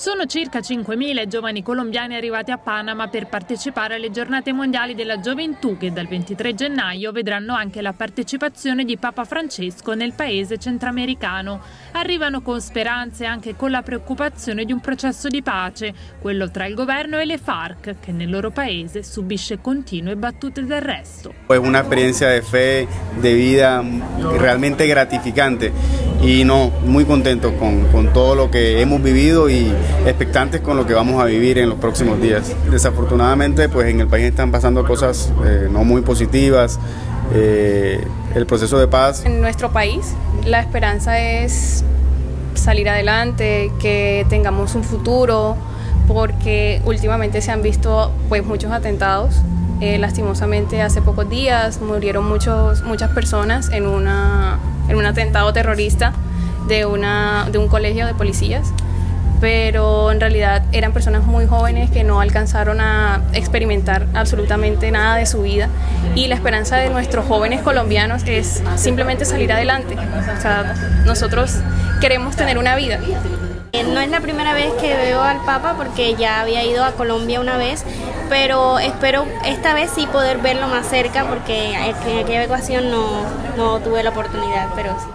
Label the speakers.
Speaker 1: Sono circa 5.000 i giovani colombiani arrivati a Panama per partecipare alle giornate mondiali della gioventù che dal 23 gennaio vedranno anche la partecipazione di Papa Francesco nel paese centroamericano. Arrivano con speranze e anche con la preoccupazione di un processo di pace, quello tra il governo e le FARC, che nel loro paese subisce continue battute d'arresto.
Speaker 2: È un'esperienza di fe, di vita realmente gratificante y no, muy contentos con, con todo lo que hemos vivido y expectantes con lo que vamos a vivir en los próximos días. Desafortunadamente, pues en el país están pasando cosas eh, no muy positivas. Eh, el proceso de paz.
Speaker 3: En nuestro país, la esperanza es salir adelante, que tengamos un futuro, porque últimamente se han visto pues muchos atentados. Eh, lastimosamente, hace pocos días murieron muchos, muchas personas en, una, en un atentado terrorista de, una, de un colegio de policías pero en realidad eran personas muy jóvenes que no alcanzaron a experimentar absolutamente nada de su vida y la esperanza de nuestros jóvenes colombianos es simplemente salir adelante. O sea, nosotros queremos tener una vida.
Speaker 4: Eh, no es la primera vez que veo al Papa porque ya había ido a Colombia una vez, pero espero esta vez sí poder verlo más cerca porque en aquella ocasión no, no tuve la oportunidad, pero sí.